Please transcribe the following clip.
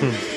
Hmm.